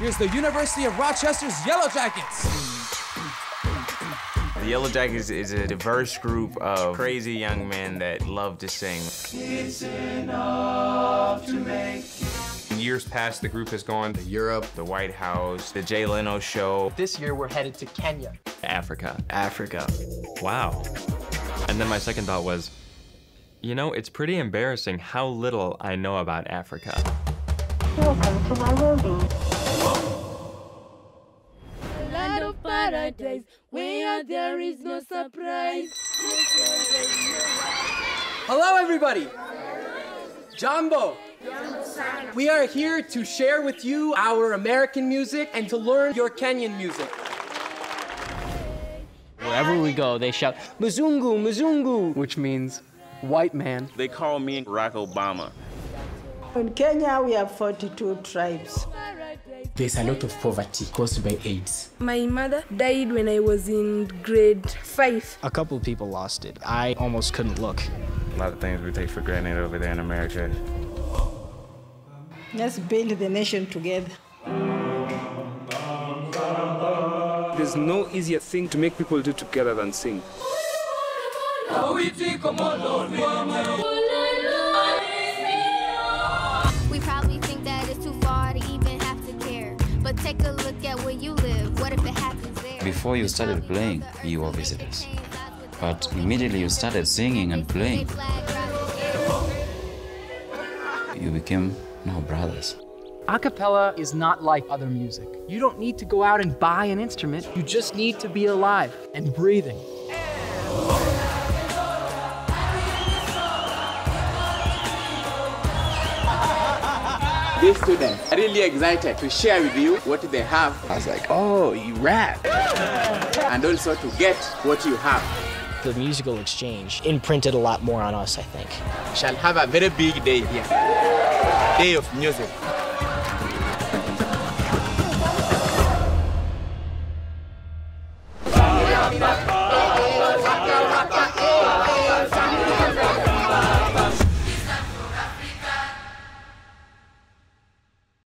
Here's the University of Rochester's Yellow Jackets. The Yellow Jackets is a diverse group of crazy young men that love to sing. In years past, the group has gone to Europe, The White House, The Jay Leno Show, This year we're headed to Kenya. Africa. Africa. Wow. And then my second thought was, you know, it's pretty embarrassing how little I know about Africa. Welcome to Nairobi. Land of paradise, where there is no surprise. Hello, everybody. Jumbo. We are here to share with you our American music and to learn your Kenyan music. Wherever we go, they shout, Mzungu, Mzungu, which means white man. They call me Barack Obama. In Kenya, we have 42 tribes. There's a lot of poverty caused by AIDS. My mother died when I was in grade 5. A couple people lost it. I almost couldn't look. A lot of things we take for granted over there in America. Let's build the nation together. There's no easier thing to make people do together than sing. Before you started playing, you were visitors. But immediately you started singing and playing, you became now brothers. A cappella is not like other music. You don't need to go out and buy an instrument. You just need to be alive and breathing. These students are really excited to share with you what they have. I was like, oh, you rap. and also to get what you have. The musical exchange imprinted a lot more on us, I think. Shall have a very big day here. Day of music.